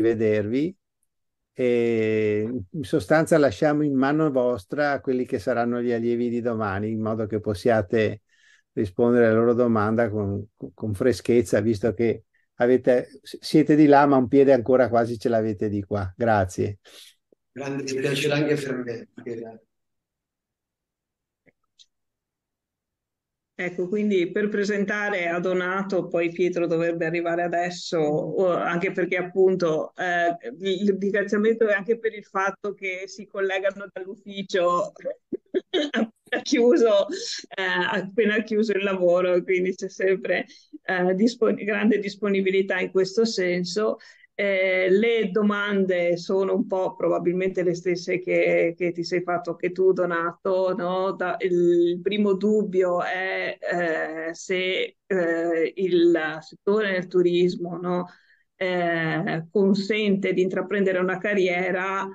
rivedervi e in sostanza lasciamo in mano vostra quelli che saranno gli allievi di domani, in modo che possiate rispondere alla loro domanda con, con freschezza, visto che avete, siete di là, ma un piede ancora quasi ce l'avete di qua. Grazie. Grande piacere anche per me. Ecco, quindi per presentare a Donato, poi Pietro dovrebbe arrivare adesso, anche perché appunto eh, il ringraziamento è anche per il fatto che si collegano dall'ufficio appena chiuso, eh, appena chiuso il lavoro, quindi c'è sempre eh, dispon- grande disponibilità in questo senso eh, le domande sono un po' probabilmente le stesse che, che ti sei fatto che tu, Donato. No? Da, il primo dubbio è eh, se eh, il settore del turismo no? Eh, consente di intraprendere una carriera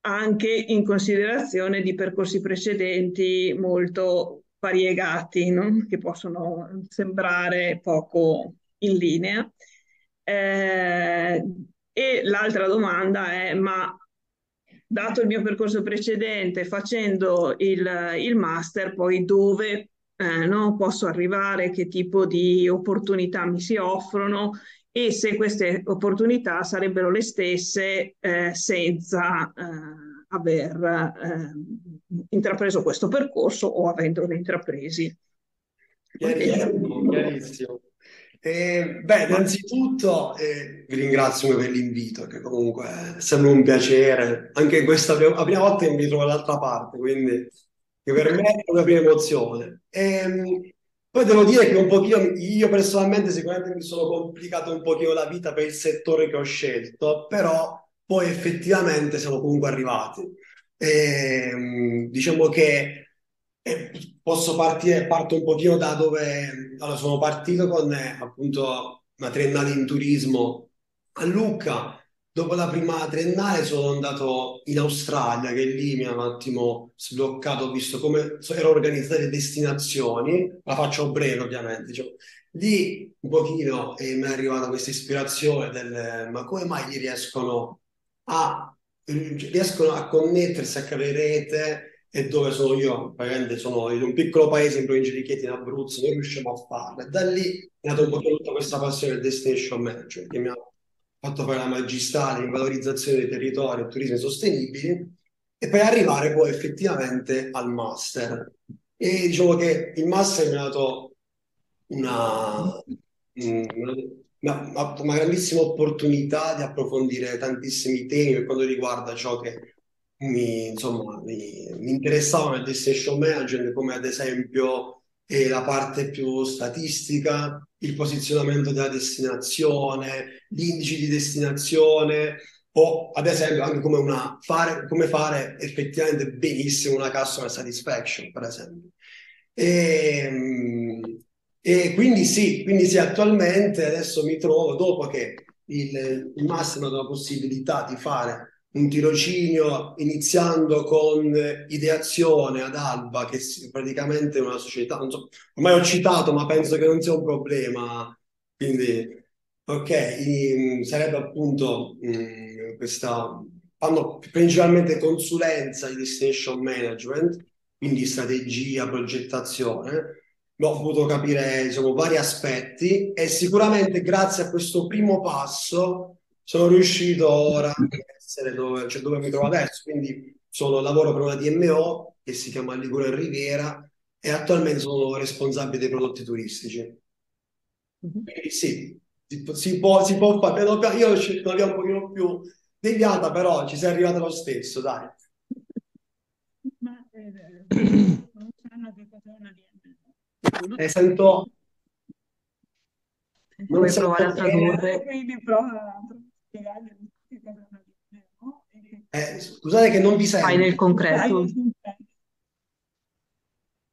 anche in considerazione di percorsi precedenti molto variegati, no? che possono sembrare poco in linea. Eh, e l'altra domanda è, ma dato il mio percorso precedente, facendo il, il master, poi dove eh, no, posso arrivare, che tipo di opportunità mi si offrono e se queste opportunità sarebbero le stesse eh, senza eh, aver eh, intrapreso questo percorso o avendolo intrapresi. Chiarissimo, chiarissimo. Eh, beh, innanzitutto eh, vi ringrazio per l'invito, che comunque è sempre un piacere. Anche questa prima, la prima volta che mi trovo dall'altra parte, quindi che per me è una prima emozione. E, ehm, poi devo dire che un pochino, io personalmente sicuramente mi sono complicato un pochino la vita per il settore che ho scelto, però poi effettivamente siamo comunque arrivati. E, ehm, diciamo che posso partire, parto un pochino da dove allora, sono partito con appunto una triennale in turismo a Lucca. Dopo la prima triennale sono andato in Australia, che lì mi ha un attimo sbloccato, ho visto come ero organizzate le destinazioni, la faccio breve ovviamente. Diciamo. Lì un pochino eh, mi è arrivata questa ispirazione del ma come mai riescono a, riescono a connettersi, a creare rete e dove sono io, praticamente sono in un piccolo paese in provincia di Chieti in Abruzzo, noi riusciamo a farlo. E da lì è nata un po' tutta questa passione del destination management che mi ha fatto fare la magistrale in valorizzazione dei territori e turismi sostenibili e poi arrivare poi effettivamente al master. E diciamo che il master mi ha dato una, una, una grandissima opportunità di approfondire tantissimi temi per quanto riguarda ciò che mi, insomma, mi, mi interessava nel destination management, come ad esempio eh, la parte più statistica, il posizionamento della destinazione, gli indici di destinazione, o ad esempio anche come, una, fare, come fare effettivamente benissimo una customer satisfaction, per esempio. E, ehm, e quindi sì, quindi sì, attualmente adesso mi trovo, dopo che il, il massimo ha la possibilità di fare un tirocinio iniziando con ideazione ad Alba, che praticamente è una società, non so, ormai ho citato, ma penso che non sia un problema. Quindi, ok, sarebbe appunto in, questa, fanno principalmente consulenza di destination management, quindi strategia, progettazione. Ho potuto capire diciamo, vari aspetti e sicuramente grazie a questo primo passo sono riuscito ora a essere dove, cioè dove mi trovo adesso, quindi sono, lavoro per una DMO che si chiama Ligure Riviera e attualmente sono responsabile dei prodotti turistici. Mm-hmm. Quindi sì, si, si, può, si può fare, io una via un pochino più deviata, però ci sei arrivato lo stesso, dai. Ma eh, non sanno che cos'è una DMO. Eh, sento... Non Vuoi provare a tradurre? Quindi prova eh, scusate che non vi sento. Fai nel concreto.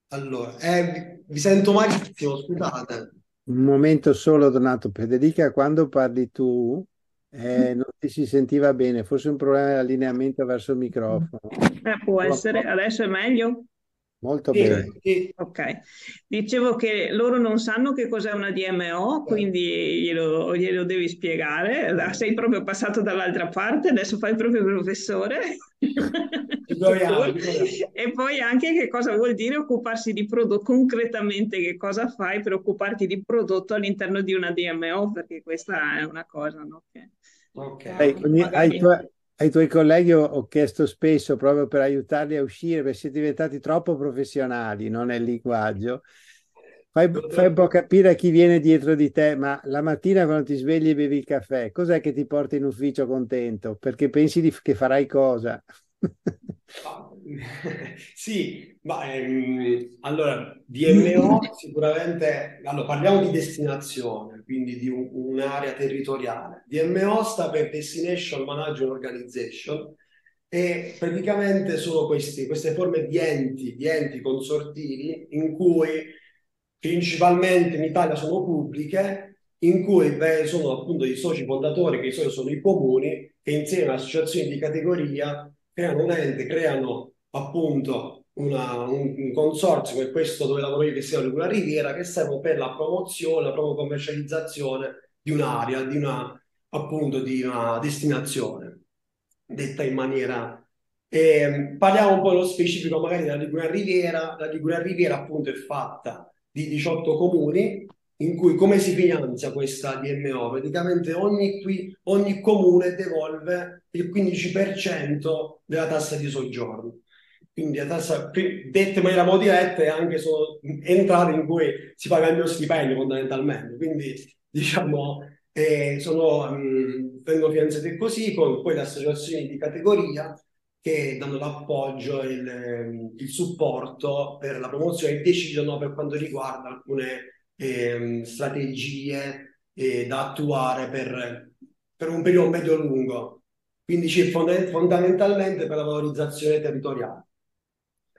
Allora, eh, vi sento malissimo, scusate. Un momento solo, Donato. Federica, quando parli tu, eh, non ti si sentiva bene, forse un problema di allineamento verso il microfono. Eh, può essere, adesso è meglio? Molto Sì, bene. sì. Ok, dicevo che loro non sanno che cos'è una DMO, quindi glielo, glielo devi spiegare. Sei proprio passato dall'altra parte, adesso fai proprio il professore. Proviamo. E poi anche che cosa vuol dire occuparsi di prodotto, concretamente che cosa fai per occuparti di prodotto all'interno di una DMO, perché questa è una cosa, no? Che, Ok. Ai, eh, ogni- ai magari- tuoi, ai tuoi colleghi ho, ho chiesto spesso proprio per aiutarli a uscire, perché siete diventati troppo professionali, non è il linguaggio. Fai, fai un po' capire a chi viene dietro di te, ma la mattina quando ti svegli e bevi il caffè, cos'è che ti porta in ufficio contento? Perché pensi di- che farai cosa? Sì, ma ehm, allora DMO sicuramente, allora parliamo di destinazione, quindi di un- un'area territoriale. DMO sta per Destination Management Organization e praticamente sono questi- queste forme di enti, di enti consortili in cui principalmente in Italia sono pubbliche, in cui beh, sono appunto i soci fondatori, che di sono i comuni, che insieme alle associazioni di categoria creano un ente, creano appunto una- un, un consorzio come questo dove lavoro io che si chiama Laguna Riviera, che servono per la promozione, la propria commercializzazione di un'area, di una, appunto di una destinazione, detta in maniera... E, parliamo un po' nello specifico magari della Laguna Riviera. La Laguna Riviera appunto è fatta di 18 comuni in cui come si finanzia questa DMO? Praticamente ogni, qui, ogni comune devolve il 15% della tassa di soggiorno. Quindi la tassa, detta in maniera molto diretta, è anche sono entrate in cui si paga il mio stipendio fondamentalmente. Quindi diciamo, eh, sono, mh, vengono finanziate così, con poi le associazioni di categoria che danno l'appoggio e il, ehm, il supporto per la promozione e decidono per quanto riguarda alcune ehm, strategie eh, da attuare per, per un periodo medio-lungo. Quindi c'è fonda- fondamentalmente per la valorizzazione territoriale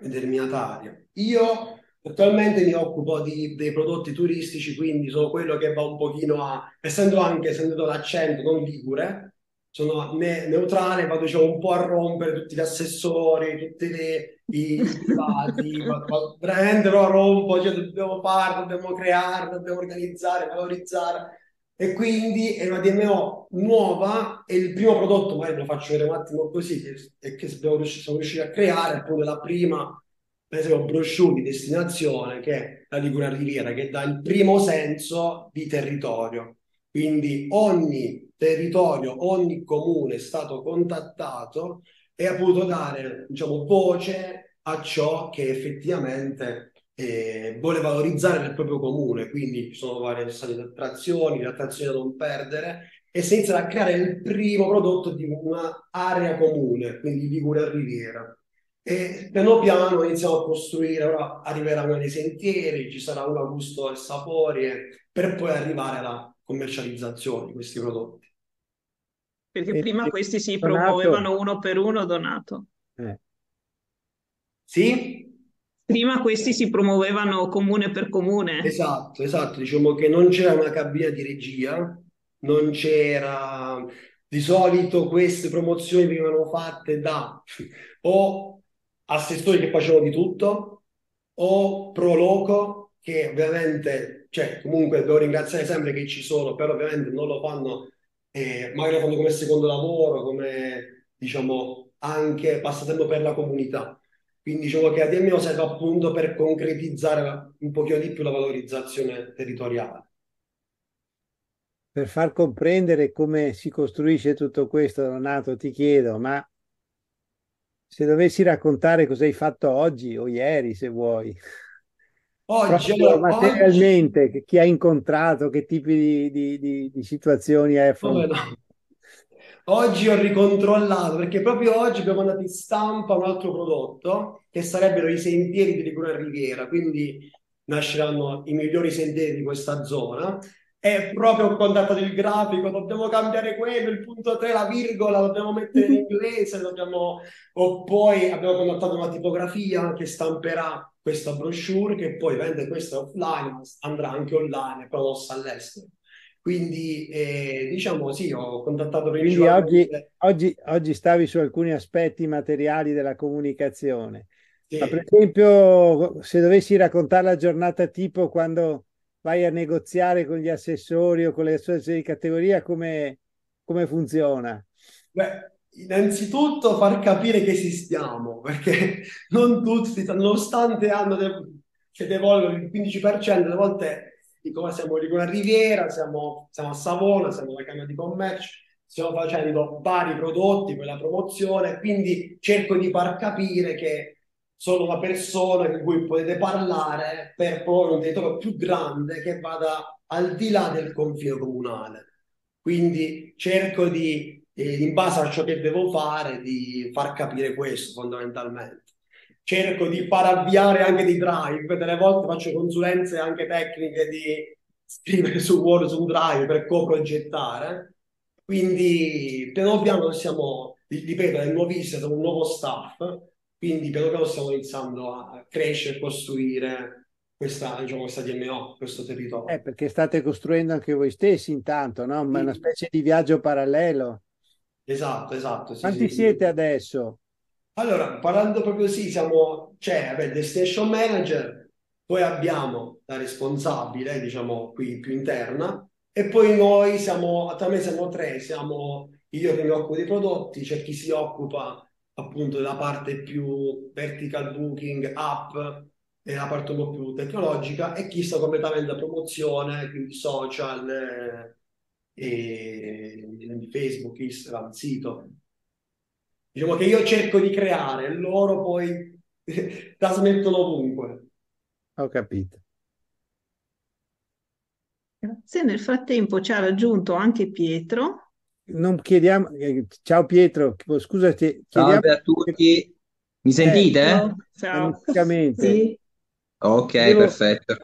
in determinata area. Io attualmente mi occupo di- dei prodotti turistici, quindi sono quello che va un pochino a, essendo anche, sentito l'accento, non ligure, sono ne- neutrale, vado diciamo, un po' a rompere tutti gli assessori, tutti le- i, privati, va- va- veramente lo rompo, cioè dobbiamo fare, dobbiamo creare, dobbiamo organizzare, valorizzare. E quindi è una DMO nuova e il primo prodotto, magari lo faccio vedere un attimo così, è che siamo riusciti, a creare, appunto la prima, per esempio, brochure di destinazione, che è la Liguria Riviera, che dà il primo senso di territorio. Quindi ogni territorio, ogni comune è stato contattato e ha potuto dare, diciamo, voce a ciò che effettivamente eh, vuole valorizzare nel proprio comune. Quindi ci sono varie state attrazioni, le attrazioni da non perdere e si inizia a creare il primo prodotto di un'area comune, quindi Liguria Riviera. E piano piano iniziamo a costruire, ora arriveranno dei sentieri, ci sarà un gusto e sapori, e- per poi arrivare alla commercializzazione di questi prodotti. Perché E- prima e- questi si Donato. promuovevano uno per uno, Donato. Eh, Sì? Prima questi si promuovevano comune per comune. Esatto, esatto, diciamo che non c'era una cabina di regia, non c'era... Di solito queste promozioni venivano fatte da o assessori che facevano di tutto o pro loco che ovviamente, cioè comunque devo ringraziare sempre che ci sono, però ovviamente non lo fanno, eh, magari lo fanno come secondo lavoro, come diciamo anche passatempo per la comunità. Quindi diciamo che ADMO serve appunto per concretizzare un pochino di più la valorizzazione territoriale. per far comprendere come si costruisce tutto questo, Donato, ti chiedo, ma se dovessi raccontare cosa hai fatto oggi o ieri, se vuoi, Oggi, allora, materialmente, chi hai incontrato, che tipi di, di- di- di situazioni hai affrontato? no? Oggi ho ricontrollato perché proprio oggi abbiamo mandato in stampa un altro prodotto che sarebbero i sentieri di Liguria Riviera, quindi nasceranno i migliori sentieri di questa zona. E proprio ho contattato il grafico, dobbiamo cambiare quello, il punto 3, la virgola, dobbiamo mettere in inglese, dobbiamo... o poi abbiamo contattato una tipografia che stamperà questa brochure, che poi vende questa offline, andrà anche online, promossa all'estero. Quindi, eh, diciamo, sì, ho contattato Quindi oggi, principalmente... oggi, oggi stavi su alcuni aspetti materiali della comunicazione. Ma per Sì. esempio, se dovessi raccontare la giornata tipo quando vai a negoziare con gli assessori o con le associazioni di categoria, come, come funziona? Beh, innanzitutto far capire che esistiamo, perché non tutti, nonostante hanno de- che devolvono il 15%, alle volte dicono siamo di una Riviera, siamo, siamo a Savona, siamo alla Camera di Commercio, stiamo facendo vari prodotti, quella promozione, quindi cerco di far capire che sono una persona con cui potete parlare per poi un territorio più grande che vada al di là del confine comunale. Quindi cerco di, eh, in base a ciò che devo fare, di far capire questo fondamentalmente. Cerco di far avviare anche dei drive, delle volte faccio consulenze anche tecniche di scrivere su Word, su Drive per co-progettare. Quindi piano piano siamo, ripeto, è nuovissimo, siamo un nuovo staff, quindi piano piano stiamo iniziando a crescere costruire questa, diciamo, questa DMO, questo territorio. Eh, perché state costruendo anche voi stessi intanto, no? Ma è una Sì. specie di viaggio parallelo. Esatto, esatto. Sì, Quanti sì. siete adesso? Allora, parlando proprio sì, siamo, c'è vabbè, il destination manager, poi abbiamo la responsabile, diciamo qui più interna, e poi noi siamo, attualmente siamo tre, siamo io che mi occupo dei prodotti, c'è chi si occupa appunto della parte più vertical booking, app, e la parte un po' più tecnologica, e chi sta completamente a promozione, quindi social, eh, e Facebook, Instagram, sito. Diciamo che io cerco di creare, loro poi trasmettono ovunque. Ho capito. Grazie. Nel frattempo ci ha raggiunto anche Pietro. Non chiediamo, eh, ciao Pietro, scusati, chiediamo Salve a tutti, mi sentite? Ciao. Ciao. amichamente. Sì, Ok, Volevo- perfetto.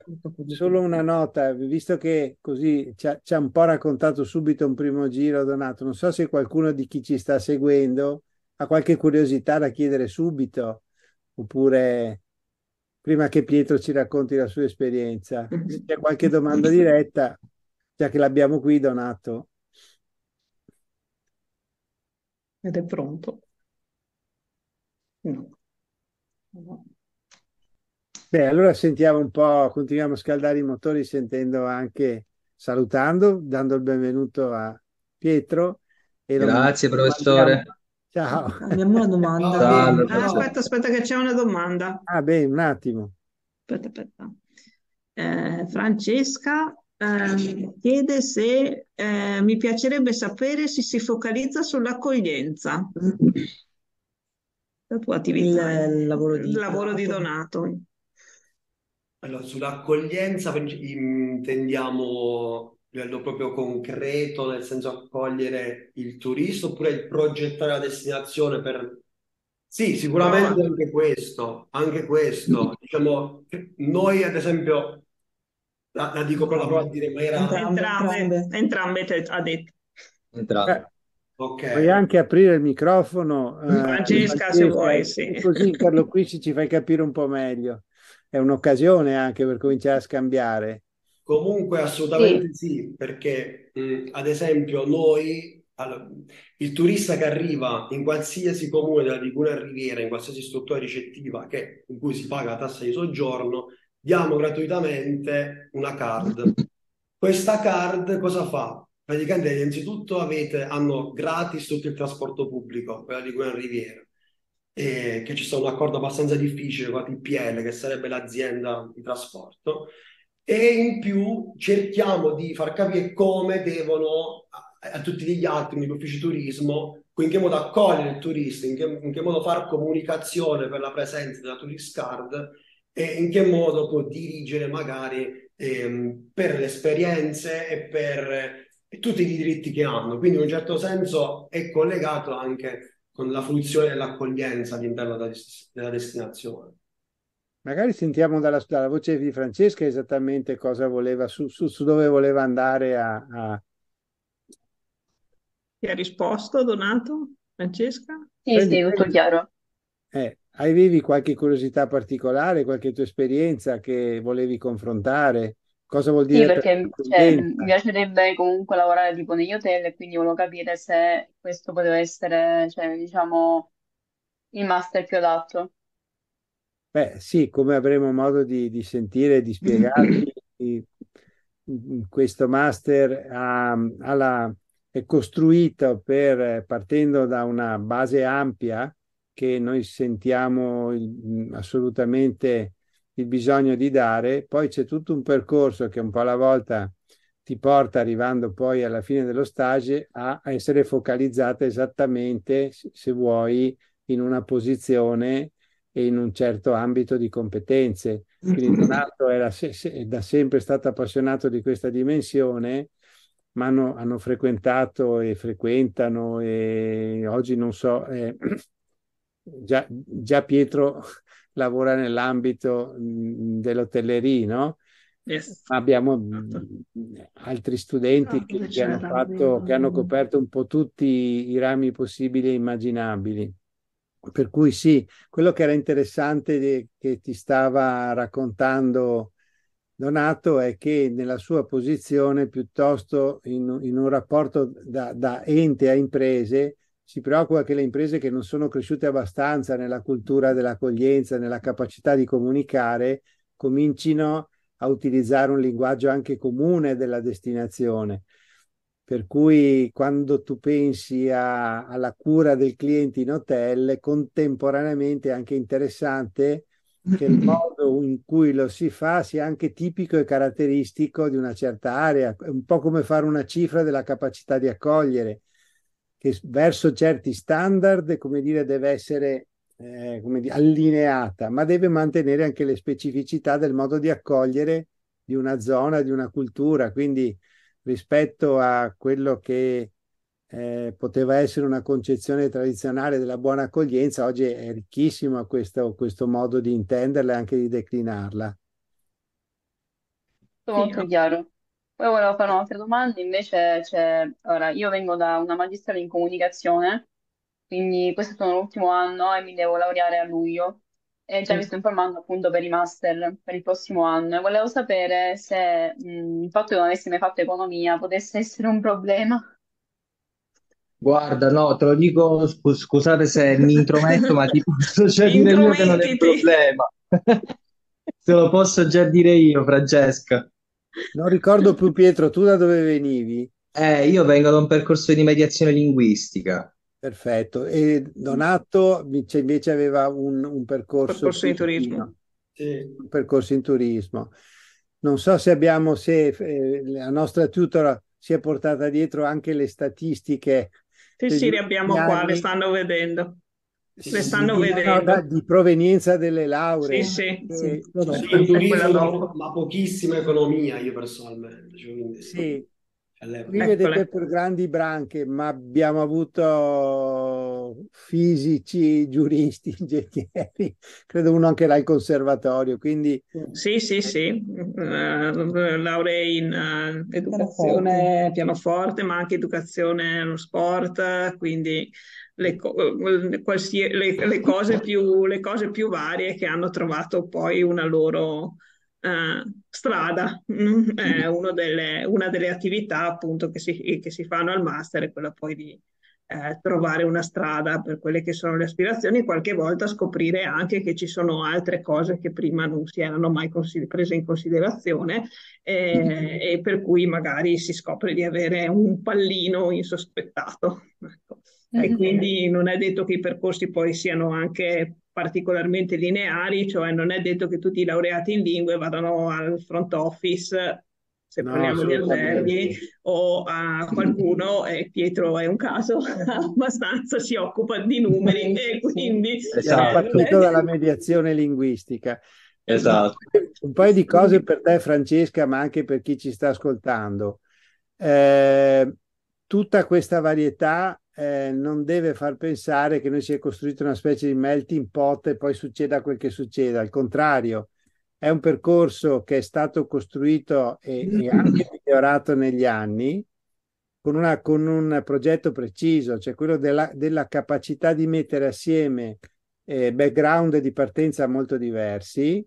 Solo una nota, visto che così ci ha, ci ha un po' raccontato subito un primo giro, Donato, non so se qualcuno di chi ci sta seguendo ha qualche curiosità da chiedere subito, oppure prima che Pietro ci racconti la sua esperienza. Se c'è qualche domanda diretta, già che l'abbiamo qui, Donato. Ed è pronto? No. No. Beh, allora sentiamo un po', continuiamo a scaldare i motori sentendo anche, salutando, dando il benvenuto a Pietro. E Grazie, professore. Ciao. abbiamo una domanda. Salve, Ah, aspetta, aspetta che c'è una domanda. Ah, beh, un attimo. Aspetta, aspetta. Eh, Francesca ehm, chiede se eh, mi piacerebbe sapere se si focalizza sull'accoglienza, la tua attività, Il lavoro di il lavoro di Donato. Allora, sull'accoglienza intendiamo a livello proprio concreto, nel senso accogliere il turista, oppure il progettare la destinazione per... Sì, sicuramente anche questo, anche questo. Diciamo, noi ad esempio, la, la dico con la prova a dire in maniera... Entrambe, Entrambe, entrambe. entrambe te- ha detto. Entrate. Eh, Ok. puoi anche aprire il microfono, eh, Francesca, se vuoi, sì. così interloquisci ci fai capire un po' meglio. È un'occasione anche per cominciare a scambiare. Comunque assolutamente sì, perché mh, ad esempio noi, allora, il turista che arriva in qualsiasi comune della Liguria Riviera, in qualsiasi struttura ricettiva che, in cui si paga la tassa di soggiorno, diamo gratuitamente una card. Questa card cosa fa? Praticamente innanzitutto avete, hanno gratis tutto il trasporto pubblico per la Liguria Riviera e che ci sta un accordo abbastanza difficile con la TPL, che sarebbe l'azienda di trasporto, e in più cerchiamo di far capire come devono a, a tutti gli altri, gli uffici turismo, in che modo accogliere il turista, in che, in che modo fare comunicazione per la presenza della tourist card e in che modo può dirigere magari ehm, per le esperienze e per eh, tutti i diritti che hanno. Quindi in un certo senso è collegato anche con la fruizione dell'accoglienza all'interno della, della destinazione. Magari sentiamo dalla, dalla voce di Francesca esattamente cosa voleva, su, su- su dove voleva andare a, a- Ti ha risposto Donato? Francesca? Sì, Prendi- sì, tutto chiaro. eh, avevi qualche curiosità particolare, qualche tua esperienza che volevi confrontare? Cosa vuol Sì, dire per perché te cioè, mi piacerebbe comunque lavorare tipo negli hotel e quindi volevo capire se questo poteva essere, cioè, diciamo, il master più adatto. Beh, sì, come avremo modo di, di sentire e di spiegarvi, questo master ha, ha la, è costruito per, partendo da una base ampia che noi sentiamo il, assolutamente il bisogno di dare, poi c'è tutto un percorso che un po' alla volta ti porta, arrivando poi alla fine dello stage, a essere focalizzata esattamente, se vuoi, in una posizione e in un certo ambito di competenze. Quindi Donato era se, se, da sempre stato appassionato di questa dimensione, ma hanno, hanno frequentato e frequentano e oggi non so, eh, già, già, Pietro lavora nell'ambito dell'hotellerie, no? Yes. Abbiamo altri studenti oh, che, che, hanno fatto, che hanno coperto un po' tutti i rami possibili e immaginabili. Per cui sì, quello che era interessante che ti stava raccontando Donato è che nella sua posizione, piuttosto in, in un rapporto da, da, ente a imprese, si preoccupa che le imprese che non sono cresciute abbastanza nella cultura dell'accoglienza, nella capacità di comunicare, comincino a utilizzare un linguaggio anche comune della destinazione. Per cui quando tu pensi a, alla cura del cliente in hotel, contemporaneamente è anche interessante che il modo in cui lo si fa sia anche tipico e caratteristico di una certa area, è un po' come fare una cifra della capacità di accogliere, che verso certi standard, come dire, deve essere eh, come dire, allineata, ma deve mantenere anche le specificità del modo di accogliere di una zona, di una cultura. Quindi rispetto a quello che eh, poteva essere una concezione tradizionale della buona accoglienza, oggi è ricchissimo questo, questo modo di intenderla e anche di declinarla. Molto chiaro. Poi volevo fare un'altra domanda, invece c'è, ora, io vengo da una magistrale in comunicazione, quindi questo è l'ultimo anno e mi devo laureare a luglio e già mi sto informando appunto per i master per il prossimo anno e volevo sapere se mh, il fatto che non avessi mai fatto economia potesse essere un problema. Guarda, no, te lo dico, scu- scusate se mi intrometto, ma ti posso già dire io che non è un problema. Te lo posso già dire io, Francesca. Non ricordo più, Pietro, tu da dove venivi? Eh, io vengo da un percorso di mediazione linguistica. Perfetto. E Donato invece aveva un, un percorso, percorso in turismo. Sì. Un percorso in turismo. Non so se abbiamo, se eh, la nostra tutora si è portata dietro anche le statistiche sì, sì, le abbiamo qua, le stanno vedendo. Le stanno di, vedendo. No, di provenienza delle lauree. Sì, sì. sì. sì turismo, ma pochissima economia io personalmente. Cioè, quindi... Sì, Qui vedete per grandi branche, ma abbiamo avuto fisici, giuristi, ingegneri, credo uno anche là il conservatorio, quindi... Sì, sì, sì, uh, lauree in uh, educazione pianoforte, ma anche educazione allo sport, quindi le, le, le, cose più, le cose più varie che hanno trovato poi una loro uh, strada. Mm, è delle, una delle attività appunto che si, che si, fanno al master è quella poi di eh, trovare una strada per quelle che sono le aspirazioni e qualche volta scoprire anche che ci sono altre cose che prima non si erano mai consider- prese in considerazione eh, e per cui magari si scopre di avere un pallino insospettato. Ecco. E mm-hmm. quindi non è detto che i percorsi poi siano anche particolarmente lineari, cioè non è detto che tutti i laureati in lingue vadano al front office, se no, parliamo di alberghi, o a qualcuno, e Pietro è un caso, abbastanza si occupa di numeri e quindi... Esatto. Eh, partito dalla mediazione linguistica. Esatto. Un paio di cose per te Francesca, ma anche per chi ci sta ascoltando. Eh, tutta questa varietà eh, non deve far pensare che noi si è costruito una specie di melting pot e poi succeda quel che succeda. Al contrario, è un percorso che è stato costruito e, e anche migliorato negli anni con, una, con, un progetto preciso, cioè quello della, della capacità di mettere assieme eh, background di partenza molto diversi,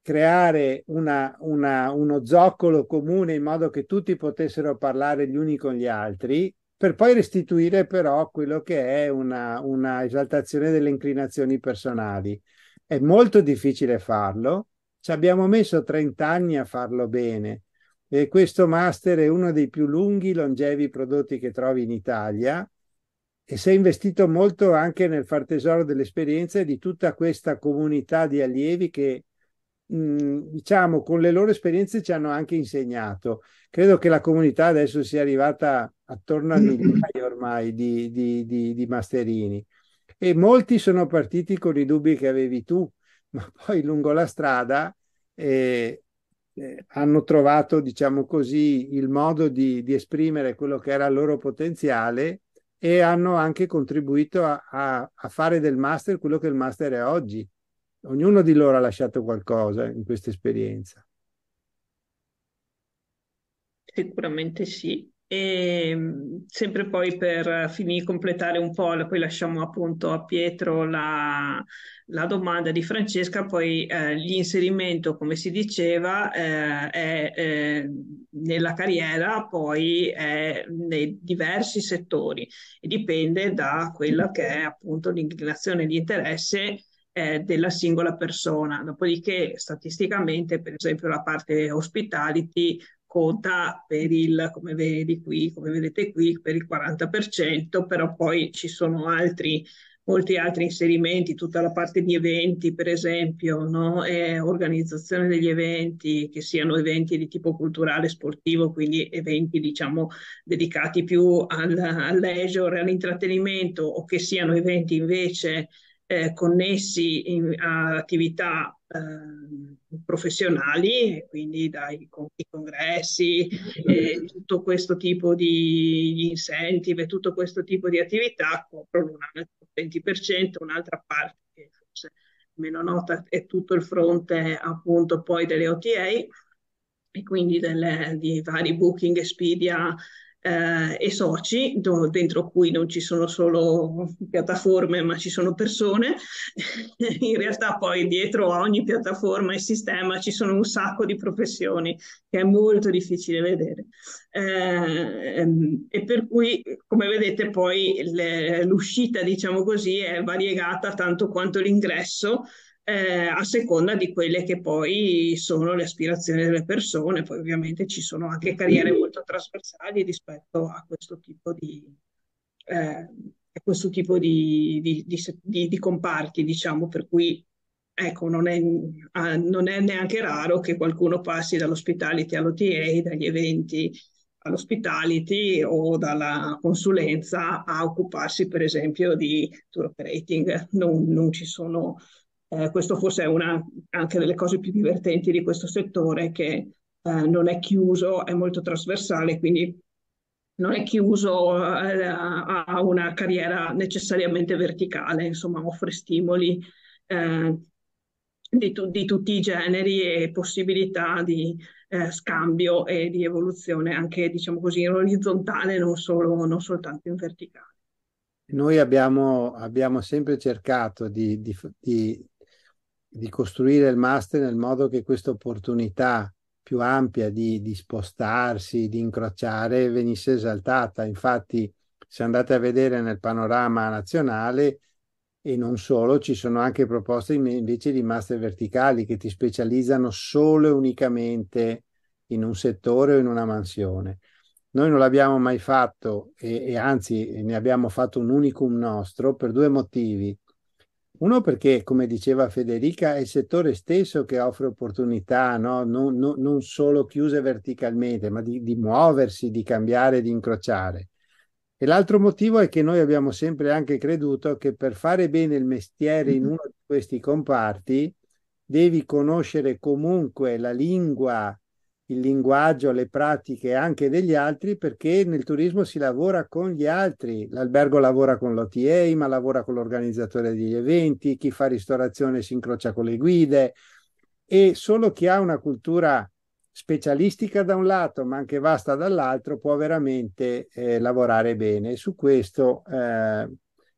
creare una, una, uno zoccolo comune in modo che tutti potessero parlare gli uni con gli altri per poi restituire però quello che è una, una esaltazione delle inclinazioni personali. È molto difficile farlo, ci abbiamo messo 30 anni a farlo bene e questo master è uno dei più lunghi, longevi prodotti che trovi in Italia e si è investito molto anche nel far tesoro dell'esperienza e di tutta questa comunità di allievi che diciamo con le loro esperienze ci hanno anche insegnato. Credo che la comunità adesso sia arrivata attorno al migliaio ormai di, di, di, di masterini e molti sono partiti con i dubbi che avevi tu, ma poi lungo la strada eh, eh, hanno trovato, diciamo così, il modo di, di, esprimere quello che era il loro potenziale e hanno anche contribuito a, a, a fare del master quello che il master è oggi. Ognuno di loro ha lasciato qualcosa in questa esperienza. Sicuramente sì. E sempre poi per finire, completare un po', poi lasciamo appunto a Pietro la, la domanda di Francesca, poi eh, l'inserimento, come si diceva, eh, è eh, nella carriera, poi è nei diversi settori e dipende da quella che è appunto l'inclinazione di interesse eh, della singola persona. Dopodiché, statisticamente, per esempio, la parte hospitality conta per il, come vedi qui, come vedete qui, per il 40%, però poi ci sono altri molti altri inserimenti, tutta la parte di eventi, per esempio, no? e organizzazione degli eventi, che siano eventi di tipo culturale, sportivo, quindi eventi, diciamo, dedicati più al, al leisure, all'intrattenimento, o che siano eventi invece eh, connessi in, a attività eh, professionali, quindi dai congressi, eh, tutto questo tipo di incentive, tutto questo tipo di attività coprono un altro 20%, un'altra parte che forse meno nota è tutto il fronte appunto poi delle OTA e quindi delle, di vari Booking, Expedia, eh, e soci, do, dentro cui non ci sono solo piattaforme, ma ci sono persone. In realtà poi dietro a ogni piattaforma e sistema ci sono un sacco di professioni che è molto difficile vedere. Eh, e per cui, come vedete, poi le, l'uscita, diciamo così, è variegata tanto quanto l'ingresso eh, a seconda di quelle che poi sono le aspirazioni delle persone. Poi ovviamente ci sono anche carriere molto trasversali rispetto a questo tipo di, eh, questo tipo di, di, di, di comparti, diciamo, per cui ecco, non è, non è neanche raro che qualcuno passi dall'ospitality all'OTA, dagli eventi all'ospitality o dalla consulenza a occuparsi per esempio di tour operating. Non, non ci sono eh, questo forse è una anche delle cose più divertenti di questo settore che eh, non è chiuso, è molto trasversale, quindi non è chiuso eh, a una carriera necessariamente verticale, insomma offre stimoli eh, di, tu, di, tutti i generi e possibilità di eh, scambio e di evoluzione anche, diciamo così, in orizzontale, non, solo, non soltanto in verticale. Noi abbiamo, abbiamo sempre cercato di, di, di di costruire il master nel modo che questa opportunità più ampia di, di spostarsi, di incrociare venisse esaltata. Infatti, se andate a vedere nel panorama nazionale, e non solo, ci sono anche proposte invece di master verticali che ti specializzano solo e unicamente in un settore o in una mansione. Noi non l'abbiamo mai fatto e, e anzi ne abbiamo fatto un unicum nostro per due motivi. Uno perché, come diceva Federica, è il settore stesso che offre opportunità, no? non, non, non, solo chiuse verticalmente, ma di, di, muoversi, di cambiare, di incrociare. E l'altro motivo è che noi abbiamo sempre anche creduto che per fare bene il mestiere in uno di questi comparti devi conoscere comunque la lingua il linguaggio, le pratiche anche degli altri perché nel turismo si lavora con gli altri. L'albergo lavora con l'OTA, ma lavora con l'organizzatore degli eventi, chi fa ristorazione si incrocia con le guide e solo chi ha una cultura specialistica da un lato ma anche vasta dall'altro può veramente eh, lavorare bene. Su questo eh,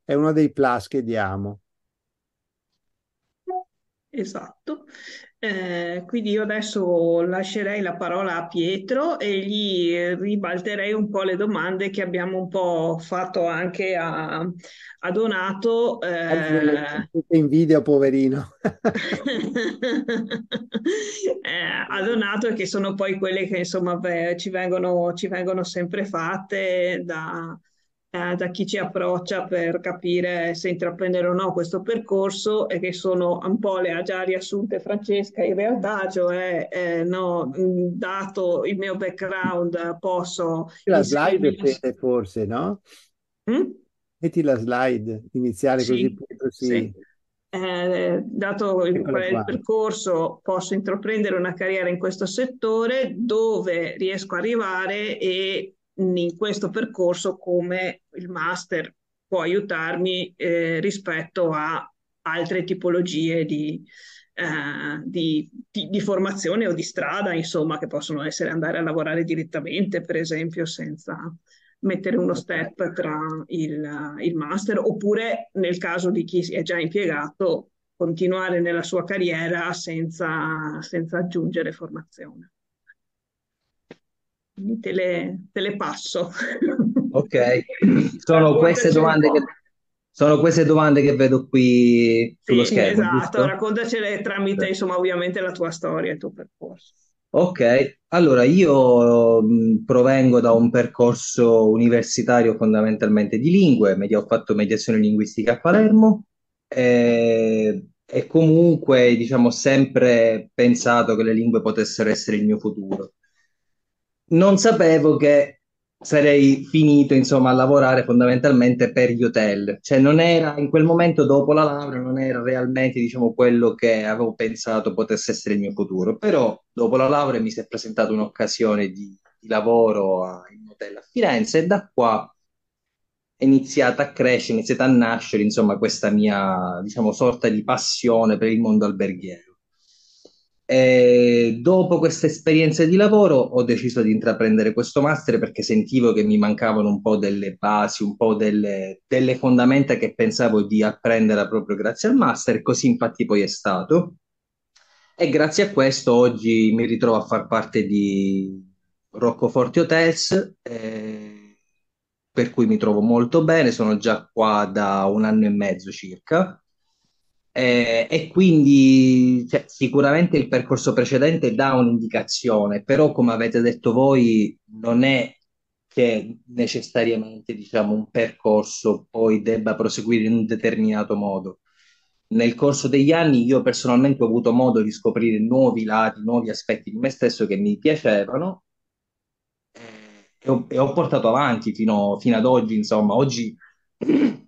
è uno dei plus che diamo. Esatto. Eh, quindi io adesso lascerei la parola a Pietro e gli ribalterei un po' le domande che abbiamo un po' fatto anche a, a Donato. Eh... Invidia, poverino. eh, a Donato che sono poi quelle che insomma beh, ci, vengono, ci vengono sempre fatte da eh, da chi ci approccia per capire se intraprendere o no questo percorso e che sono un po' le ha già riassunte Francesca in realtà, cioè eh, no, dato il mio background posso... La slide in... forse, no? Mm? Metti la slide iniziale sì, così Pietro si... Sì. Eh, dato il, il percorso, posso intraprendere una carriera in questo settore dove riesco a arrivare e in questo percorso come il master può aiutarmi eh, rispetto a altre tipologie di, eh, di, di, di, formazione o di strada, insomma, che possono essere andare a lavorare direttamente, per esempio, senza mettere uno step tra il, il master, oppure nel caso di chi è già impiegato, continuare nella sua carriera senza, senza aggiungere formazione te le, te le passo. Ok, sono queste domande che... Sono queste domande che vedo qui sullo sì, schermo. Esatto, giusto? raccontacele tramite, insomma, ovviamente la tua storia e il tuo percorso. Ok, allora io provengo da un percorso universitario fondamentalmente di lingue, media- ho fatto mediazione linguistica a Palermo e, e comunque diciamo sempre pensato che le lingue potessero essere il mio futuro non sapevo che sarei finito insomma a lavorare fondamentalmente per gli hotel, cioè non era in quel momento dopo la laurea non era realmente diciamo quello che avevo pensato potesse essere il mio futuro, però dopo la laurea mi si è presentata un'occasione di, di lavoro a, in hotel a Firenze e da qua è iniziata a crescere, è iniziata a nascere insomma questa mia diciamo sorta di passione per il mondo alberghiero. E dopo questa esperienza di lavoro ho deciso di intraprendere questo master perché sentivo che mi mancavano un po' delle basi, un po' delle, delle fondamenta che pensavo di apprendere proprio grazie al master, così infatti poi è stato. E grazie a questo oggi mi ritrovo a far parte di Roccoforti Hotels, eh, per cui mi trovo molto bene, sono già qua da un anno e mezzo circa eh, e quindi cioè, sicuramente il percorso precedente dà un'indicazione, però come avete detto voi non è che necessariamente diciamo, un percorso poi debba proseguire in un determinato modo. Nel corso degli anni io personalmente ho avuto modo di scoprire nuovi lati, nuovi aspetti di me stesso che mi piacevano e ho, e ho portato avanti fino, fino ad oggi, insomma, oggi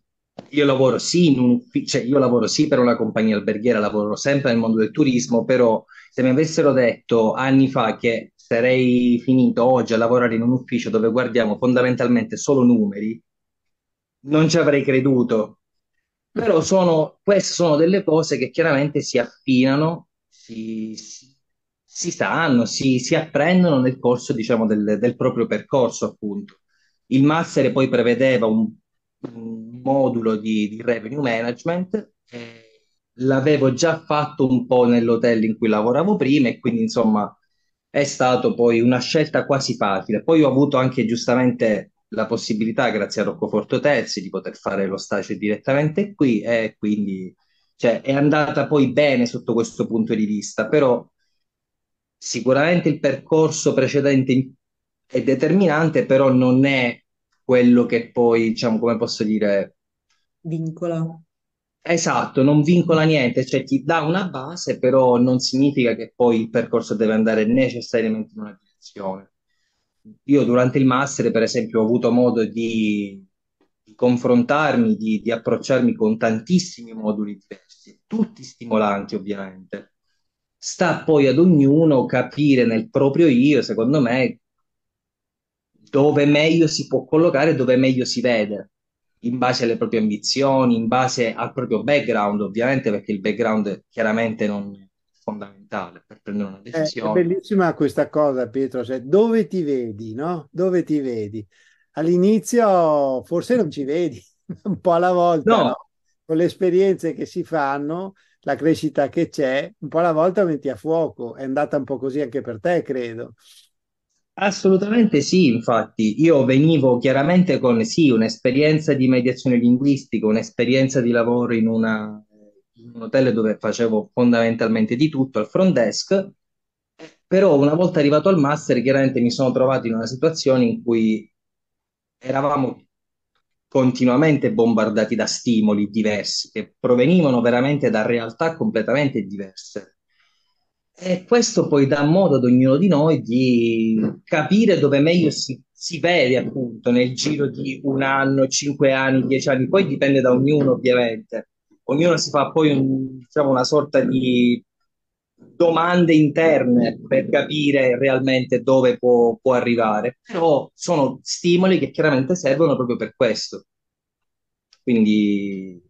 io lavoro sì in un ufficio, cioè io lavoro sì per una compagnia alberghiera, lavoro sempre nel mondo del turismo, però se mi avessero detto anni fa che sarei finito oggi a lavorare in un ufficio dove guardiamo fondamentalmente solo numeri, non ci avrei creduto. Però sono, queste sono delle cose che chiaramente si affinano, si, si, sanno, si, si, apprendono nel corso, diciamo, del, del proprio percorso, appunto. Il master poi prevedeva un un modulo di, di revenue management. Eh, l'avevo già fatto un po' nell'hotel in cui lavoravo prima e quindi insomma è stato poi una scelta quasi facile. Poi ho avuto anche giustamente la possibilità, grazie a Roccoforte Hotels, di poter fare lo stage direttamente qui e quindi cioè, è andata poi bene sotto questo punto di vista, però sicuramente il percorso precedente è determinante, però non è quello che poi, diciamo, come posso dire... Vincola. Esatto, non vincola niente, cioè ti dà una base, però non significa che poi il percorso deve andare necessariamente in una direzione. Io durante il master, per esempio, ho avuto modo di, di confrontarmi, di, di approcciarmi con tantissimi moduli diversi, tutti stimolanti ovviamente. Sta poi ad ognuno capire nel proprio io, secondo me, dove meglio si può collocare, dove meglio si vede, in base alle proprie ambizioni, in base al proprio background, ovviamente, perché il background chiaramente non è fondamentale per prendere una decisione. È, bellissima questa cosa, Pietro, cioè dove ti vedi, no? Dove ti vedi? All'inizio forse non ci vedi, un po' alla volta, no. No? Con le esperienze che si fanno, la crescita che c'è, un po' alla volta metti a fuoco. È andata un po' così anche per te, credo. Assolutamente sì, infatti io venivo chiaramente con sì, un'esperienza di mediazione linguistica, un'esperienza di lavoro in, una, in un hotel dove facevo fondamentalmente di tutto al front desk, però una volta arrivato al master chiaramente mi sono trovato in una situazione in cui eravamo continuamente bombardati da stimoli diversi che provenivano veramente da realtà completamente diverse. E questo poi dà modo ad ognuno di noi di capire dove meglio si, si vede, appunto, nel giro di un anno, cinque anni, dieci anni. Poi dipende da ognuno, ovviamente. Ognuno si fa poi un, diciamo, una sorta di domande interne per capire realmente dove può, può arrivare. Però sono stimoli che chiaramente servono proprio per questo. Quindi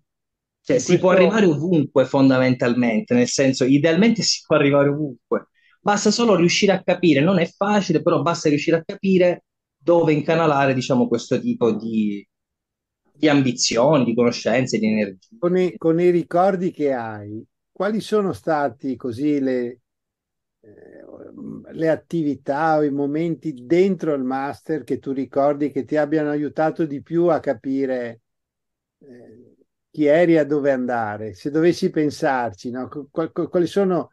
cioè, si può arrivare ovunque fondamentalmente, nel senso, idealmente si può arrivare ovunque. Basta solo riuscire a capire, non è facile, però basta riuscire a capire dove incanalare, diciamo, questo tipo di, di ambizioni, di conoscenze, di energie. Con i, con i ricordi che hai, quali sono stati così le, eh, le attività o i momenti dentro il master che tu ricordi che ti abbiano aiutato di più a capire eh, chi eri a dove andare, se dovessi pensarci, no? quali sono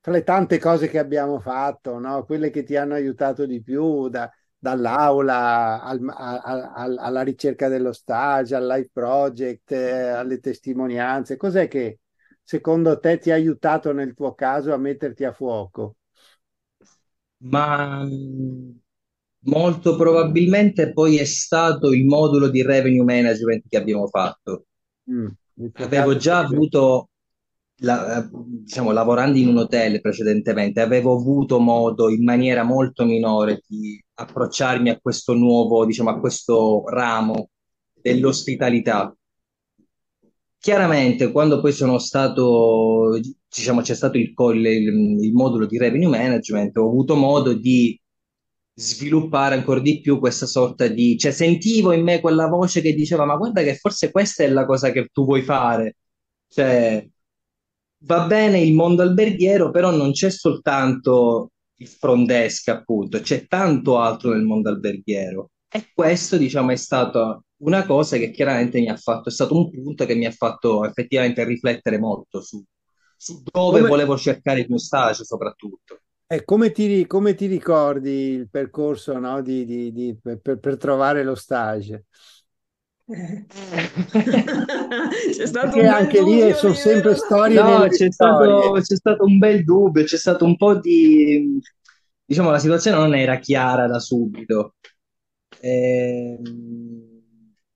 tra le tante cose che abbiamo fatto, no? quelle che ti hanno aiutato di più, da, dall'aula al, al, alla ricerca dello stage, al live project, eh, alle testimonianze, cos'è che secondo te ti ha aiutato nel tuo caso a metterti a fuoco? Ma molto probabilmente poi è stato il modulo di revenue management che abbiamo fatto Mm, avevo già avuto, la, diciamo, lavorando in un hotel precedentemente, avevo avuto modo in maniera molto minore di approcciarmi a questo nuovo, diciamo, a questo ramo dell'ospitalità. Chiaramente, quando poi sono stato, diciamo, c'è stato il, il, il modulo di revenue management, ho avuto modo di sviluppare ancora di più questa sorta di... cioè sentivo in me quella voce che diceva ma guarda che forse questa è la cosa che tu vuoi fare. Cioè, va bene il mondo alberghiero, però non c'è soltanto il front desk, appunto, c'è tanto altro nel mondo alberghiero. E questo, diciamo, è stata una cosa che chiaramente mi ha fatto, è stato un punto che mi ha fatto effettivamente riflettere molto su, su dove Come... volevo cercare il mio stage, soprattutto. E come ti, come ti ricordi il percorso no, di, di, di, per, per, trovare lo stage? c'è stato Perché anche lì sono sempre storie. No, c'è stato, c'è stato, un bel dubbio, c'è stato un po' di. diciamo, la situazione non era chiara da subito. Eh,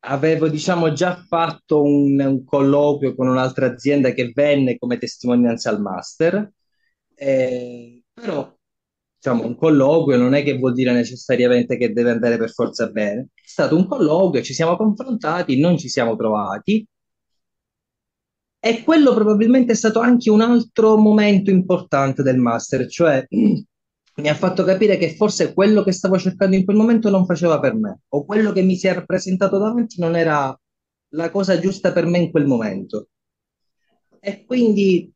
avevo, diciamo, già fatto un, un colloquio con un'altra azienda che venne come testimonianza al master. Eh, però diciamo, un colloquio non è che vuol dire necessariamente che deve andare per forza bene. È stato un colloquio, ci siamo confrontati, non ci siamo trovati. E quello probabilmente è stato anche un altro momento importante del master, cioè mi ha fatto capire che forse quello che stavo cercando in quel momento non faceva per me, o quello che mi si era presentato davanti non era la cosa giusta per me in quel momento. E quindi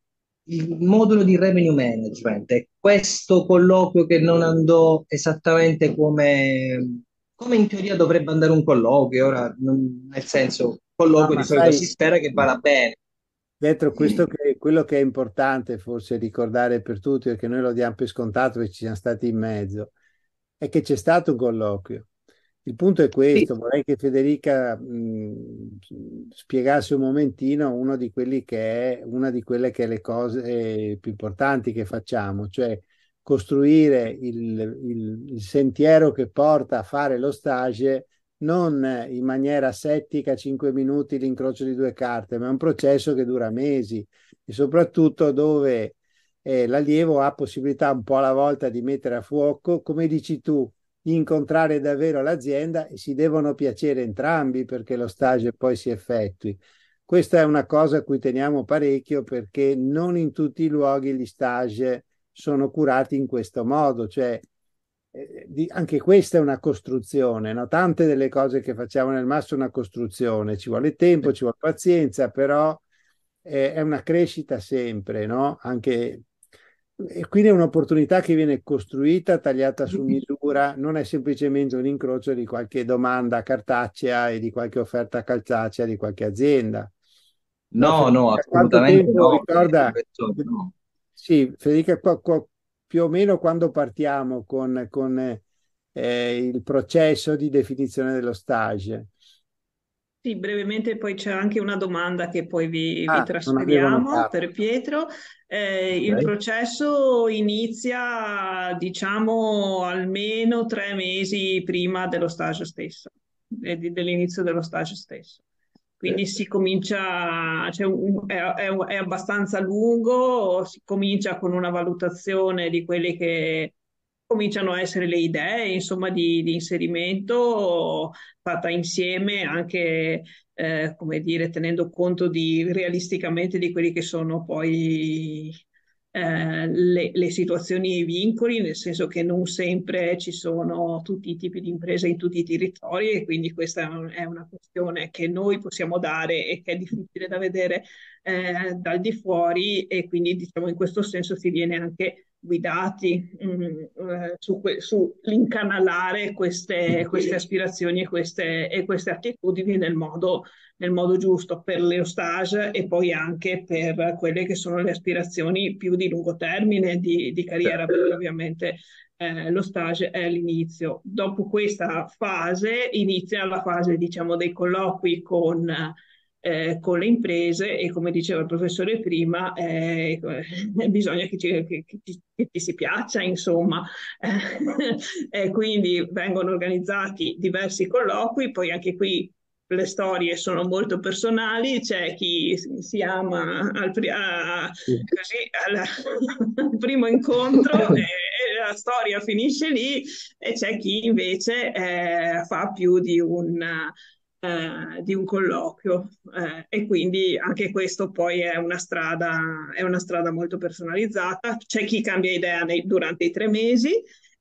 il modulo di revenue management è questo colloquio che non andò esattamente come, come in teoria dovrebbe andare un colloquio, ora non, nel senso, colloquio ah, di solito sai, si spera che vada bene. Pietro, questo che, quello che è importante forse ricordare per tutti, perché noi lo diamo per scontato che ci siamo stati in mezzo, è che c'è stato un colloquio. Il punto è questo, sì. vorrei che Federica mh, spiegasse un momentino uno di quelli che è, una di quelle che è le cose più importanti che facciamo, cioè costruire il, il, il sentiero che porta a fare lo stage non in maniera settica, 5 minuti l'incrocio di due carte, ma è un processo che dura mesi e soprattutto dove eh, l'allievo ha possibilità un po' alla volta di mettere a fuoco, come dici tu, incontrare davvero l'azienda e si devono piacere entrambi perché lo stage poi si effettui. Questa è una cosa a cui teniamo parecchio perché non in tutti i luoghi gli stage sono curati in questo modo, cioè eh, di, anche questa è una costruzione, no? tante delle cose che facciamo nel masso è una costruzione, ci vuole tempo, ci vuole pazienza, però è, è una crescita sempre, no? Anche, e quindi è un'opportunità che viene costruita, tagliata su misura, non è semplicemente un incrocio di qualche domanda cartacea e di qualche offerta calzacea di qualche azienda. No, no, assolutamente no. Ricorda, no. Sì, Federica, qua, qua, più o meno quando partiamo con, con eh, il processo di definizione dello stage? Sì, brevemente poi c'è anche una domanda che poi vi, ah, vi trasferiamo per Pietro. Eh, okay. Il processo inizia, diciamo, almeno tre mesi prima dello stage stesso, eh, dell'inizio dello stage stesso. Quindi si comincia, cioè è, è, è, abbastanza lungo, si comincia con una valutazione di quelle che cominciano a essere le idee, insomma, di, di inserimento fatta insieme anche, eh, come dire, tenendo conto di, realisticamente di quelli che sono poi eh, le, le, situazioni e i vincoli, nel senso che non sempre ci sono tutti i tipi di imprese in tutti i territori e quindi questa è una questione che noi possiamo dare e che è difficile da vedere eh, dal di fuori e quindi diciamo in questo senso si viene anche guidati mh, mm, eh, su, sull'incanalare queste, queste aspirazioni e queste, e queste attitudini nel modo, nel modo, giusto per le stage e poi anche per quelle che sono le aspirazioni più di lungo termine di, di carriera, perché ovviamente eh, lo stage è l'inizio. Dopo questa fase inizia la fase diciamo, dei colloqui con eh, con le imprese e come diceva il professore prima, eh, bisogna che, ci, che, che, che, ti si piaccia, insomma. Eh, quindi vengono organizzati diversi colloqui, poi anche qui le storie sono molto personali, c'è chi si ama al, a, così, al, al primo incontro e, e, la storia finisce lì e c'è chi invece eh, fa più di un eh, di un colloquio eh, e quindi anche questo poi è una strada, è una strada molto personalizzata. C'è chi cambia idea nei, durante i tre mesi.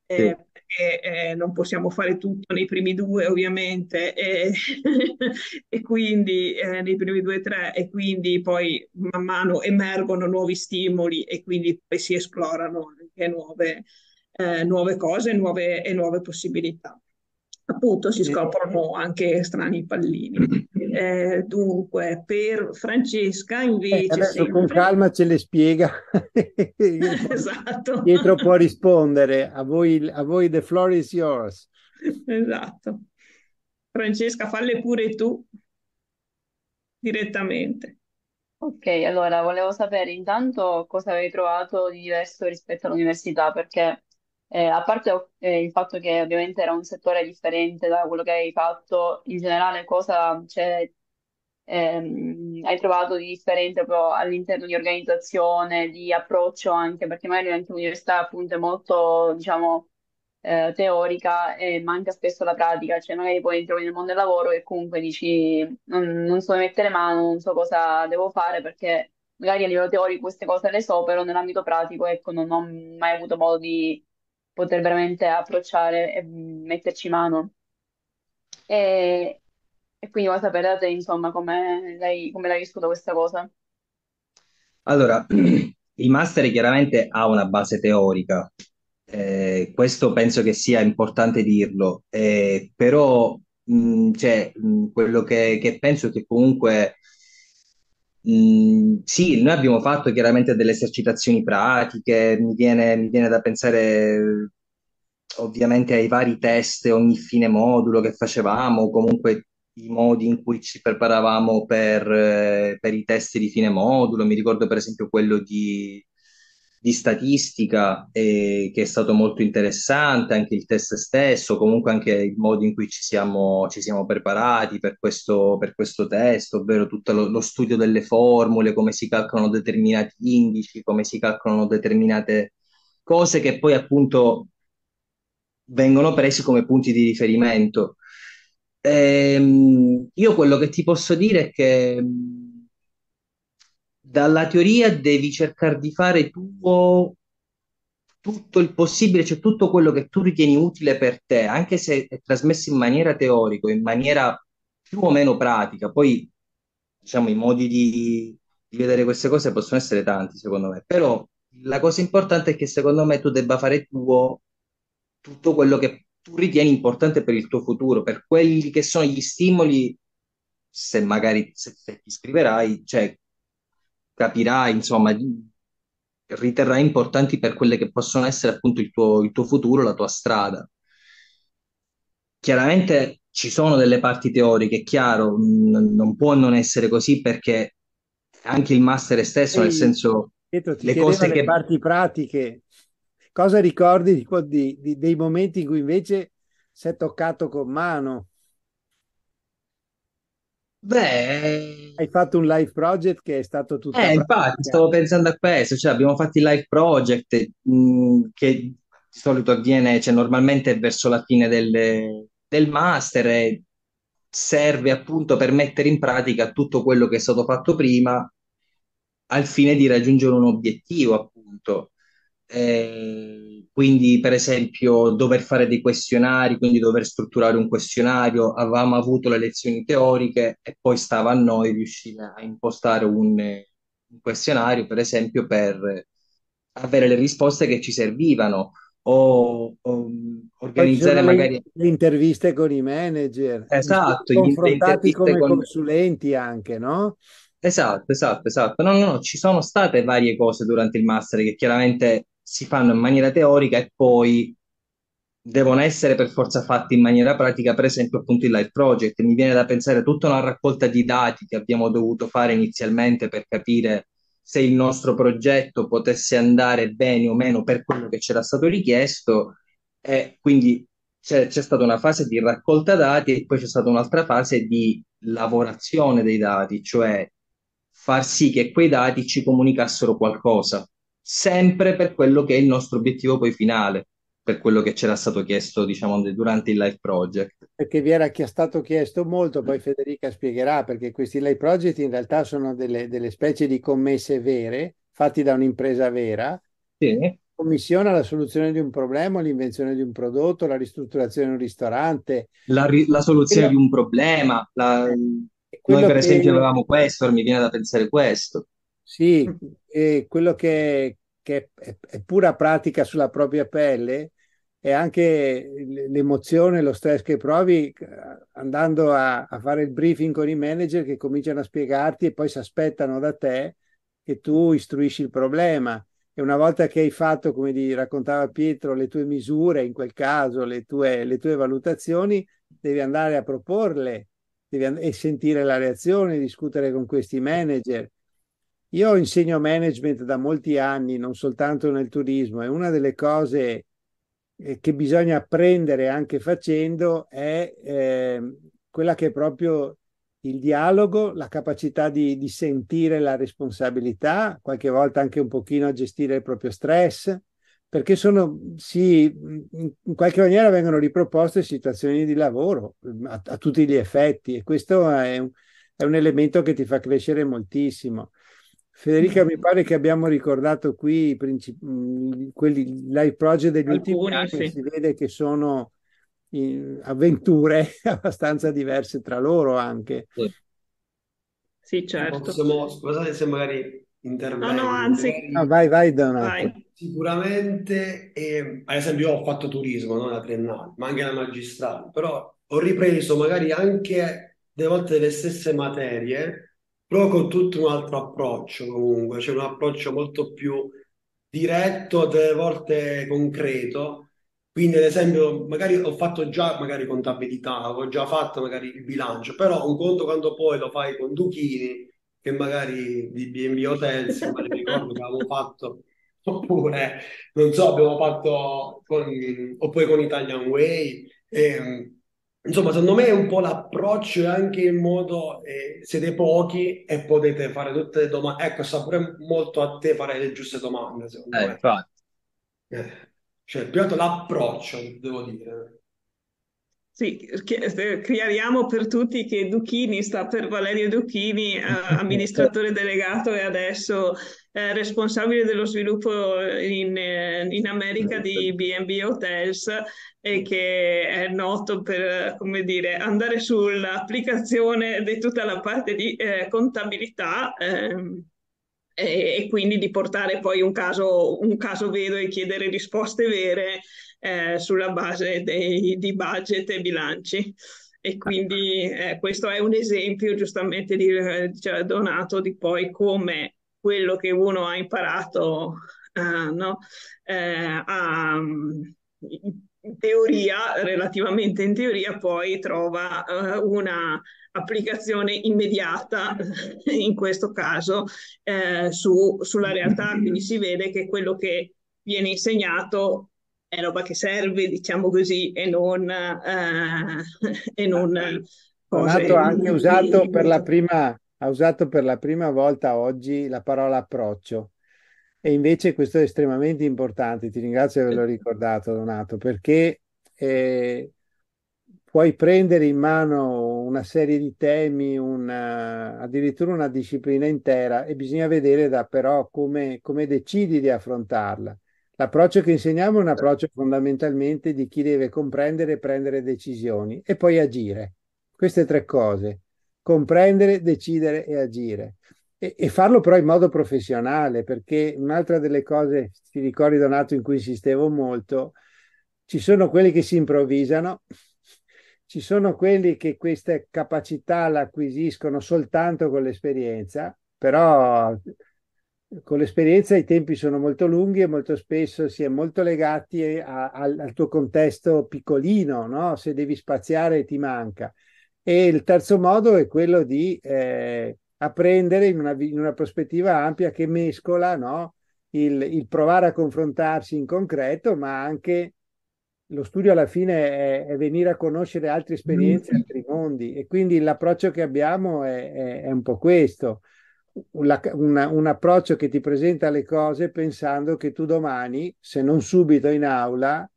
Eh, sì. E, eh, non possiamo fare tutto nei primi due ovviamente e, e quindi eh, nei primi due o tre e quindi poi man mano emergono nuovi stimoli e quindi poi si esplorano anche nuove, eh, nuove cose nuove, e nuove possibilità appunto si scoprono anche strani pallini. Eh, dunque, per Francesca invece... Eh, adesso sempre... con calma ce le spiega. esatto. Pietro può rispondere, a voi, a voi the floor is yours. Esatto. Francesca, falle pure tu direttamente. Ok, allora volevo sapere intanto cosa avevi trovato di diverso rispetto all'università, perché eh, a parte eh, il fatto che ovviamente era un settore differente da quello che hai fatto, in generale cosa c'è, ehm, hai trovato di differente proprio all'interno di organizzazione, di approccio anche, perché magari anche l'università appunto è molto, diciamo, eh, teorica e manca spesso la pratica, cioè magari poi trovi nel mondo del lavoro e comunque dici non, non so mettere mano, non so cosa devo fare perché magari a livello teorico queste cose le so, però nell'ambito pratico ecco non ho mai avuto modo di poter veramente approcciare e metterci mano. E, e quindi voglio sapere da te, insomma, come l'hai, come l'hai vissuta questa cosa. Allora, il master chiaramente ha una base teorica, eh, questo penso che sia importante dirlo, eh, però mh, cioè, mh, quello che, che penso è che comunque Mm, sì, noi abbiamo fatto chiaramente delle esercitazioni pratiche, mi viene, mi viene da pensare ovviamente ai vari test, ogni fine modulo che facevamo, comunque i modi in cui ci preparavamo per, eh, per i test di fine modulo. Mi ricordo per esempio quello di di statistica eh, che è stato molto interessante, anche il test stesso, comunque anche il modo in cui ci siamo, ci siamo preparati per questo, per questo test, ovvero tutto lo, lo, studio delle formule, come si calcolano determinati indici, come si calcolano determinate cose che poi appunto vengono presi come punti di riferimento. Ehm, io quello che ti posso dire è che dalla teoria devi cercare di fare tuo, tutto il possibile, cioè tutto quello che tu ritieni utile per te, anche se è trasmesso in maniera teorica, in maniera più o meno pratica. Poi, diciamo, i modi di, di vedere queste cose possono essere tanti, secondo me. Però la cosa importante è che secondo me tu debba fare tuo tutto quello che tu ritieni importante per il tuo futuro, per quelli che sono gli stimoli, se magari se, se ti iscriverai, cioè capirai, insomma, riterrai importanti per quelle che possono essere appunto il tuo, il tuo futuro, la tua strada. Chiaramente ci sono delle parti teoriche, è chiaro, n- non può non essere così perché anche il master stesso, nel Ehi, senso, Pietro, le cose le che... parti pratiche. Cosa ricordi di, di- di- dei momenti in cui invece si è toccato con mano? Beh, Hai fatto un live project che è stato tutta Eh, infatti, stavo pensando a questo, cioè abbiamo fatto il live project mh, che di solito avviene, cioè normalmente è verso la fine del, del master e serve appunto per mettere in pratica tutto quello che è stato fatto prima al fine di raggiungere un obiettivo, appunto. Eh, quindi, per esempio, dover fare dei questionari, quindi dover strutturare un questionario, avevamo avuto le lezioni teoriche e poi stava a noi riuscire a impostare un, un questionario, per esempio, per avere le risposte che ci servivano o, o sono organizzare magari, le interviste con i manager, esatto, confrontati come con... consulenti anche, no? Esatto, esatto, esatto. No, no, no, ci sono state varie cose durante il master che chiaramente si fanno in maniera teorica e poi devono essere per forza fatti in maniera pratica, per esempio appunto il live project. Mi viene da pensare tutta una raccolta di dati che abbiamo dovuto fare inizialmente per capire se il nostro progetto potesse andare bene o meno per quello che c'era stato richiesto e quindi c'è c'è stata una fase di raccolta dati e poi c'è stata un'altra fase di lavorazione dei dati, cioè far sì che quei dati ci comunicassero qualcosa, sempre per quello che è il nostro obiettivo poi finale per quello che c'era stato chiesto, diciamo, durante il live project. Perché vi era stato chiesto molto, poi Federica spiegherà, perché questi live project in realtà sono delle, delle specie di commesse vere, fatti da un'impresa vera, Sì, commissiona la soluzione di un problema, l'invenzione di un prodotto, la ristrutturazione di un ristorante. la, ri- la soluzione Quello, di un problema, la- noi per esempio che, avevamo questo, mi viene da pensare questo. Sì, e quello che, che è, pura pratica sulla propria pelle è anche l'emozione, lo stress che provi eh, andando a, a fare il briefing con i manager che cominciano a spiegarti e poi si aspettano da te che tu istruisci il problema. E una volta che hai fatto, come di, raccontava Pietro, le tue misure, in quel caso, le tue, le tue valutazioni, devi andare a proporle devi and- e sentire la reazione, discutere con questi manager. Io insegno management da molti anni, non soltanto nel turismo, e una delle cose eh, che bisogna apprendere anche facendo è eh, quella che è proprio il dialogo, la capacità di, di sentire la responsabilità, qualche volta anche un pochino a gestire il proprio stress, perché sono, sì, in qualche maniera vengono riproposte situazioni di lavoro a, a tutti gli effetti e questo è un, è un elemento che ti fa crescere moltissimo. Federica, mi pare che abbiamo ricordato qui i princip- mh, quelli live project degli ultimi Alcuni, anni, sì. si vede che sono in- avventure abbastanza diverse tra loro anche. Sì. Sì, certo. Possiamo, scusate se magari No, intervengo, no, anzi, magari Ah, vai, vai, Donato. vai. Sicuramente, eh, ad esempio, io ho fatto turismo, no? La triennale, ma anche la magistrale, però ho ripreso magari anche delle volte le stesse materie, però con tutto un altro approccio comunque, cioè un approccio molto più diretto, delle volte concreto. Quindi, ad esempio, magari ho fatto già magari contabilità, ho già fatto magari il bilancio, però un conto quando poi lo fai con Duchini, che magari di B&B Hotels, magari mi ricordo che avevamo fatto Oppure, non so, abbiamo fatto con, oppure con Italian Way. E, insomma, secondo me è un po' l'approccio e anche il modo, eh, siete pochi e potete fare tutte le domande. Ecco, sta pure molto a te fare le giuste domande, secondo Eh, me. infatti. Eh, Cioè, più altro l'approccio, devo dire. Sì, chi- eh, chiariamo per tutti che Duchini sta per Valerio Duchini, eh, amministratore delegato e adesso eh, responsabile dello sviluppo in, eh, in America di B&B Hotels e che è noto per, eh, come dire, andare sull'applicazione di tutta la parte di eh, contabilità ehm, e, e quindi di portare poi un caso, un caso vero e chiedere risposte vere eh, sulla base dei, di budget e bilanci. E quindi eh, questo è un esempio giustamente di cioè, Donato di poi come quello che uno ha imparato uh, no? eh, a, in teoria, relativamente in teoria, poi trova uh, una applicazione immediata, in questo caso, eh, su, sulla realtà. Quindi si vede che quello che viene insegnato è roba che serve, diciamo così, e non... Eh, e non cose... Ha anche usato per la prima, ha usato per la prima volta oggi la parola approccio. E invece questo è estremamente importante, ti ringrazio di averlo ricordato Donato, perché eh, puoi prendere in mano una serie di temi, una, addirittura una disciplina intera e bisogna vedere da però come, come decidi di affrontarla. L'approccio che insegniamo è un approccio fondamentalmente di chi deve comprendere e prendere decisioni e poi agire. Queste tre cose, comprendere, decidere e agire. E, e farlo però in modo professionale, perché un'altra delle cose, ti ricordi Donato, in cui insistevo molto, ci sono quelli che si improvvisano, ci sono quelli che queste capacità l'acquisiscono soltanto con l'esperienza, però con l'esperienza i tempi sono molto lunghi e molto spesso si è molto legati a, a, al tuo contesto piccolino, no? se devi spaziare ti manca. E il terzo modo è quello di eh, apprendere in una, in una, prospettiva ampia che mescola no? il, il provare a confrontarsi in concreto, ma anche lo studio alla fine è, è, venire a conoscere altre esperienze, mm. altri mondi e quindi l'approccio che abbiamo è, è, è un po' questo, una, una, un approccio che ti presenta le cose pensando che tu domani, se non subito in aula,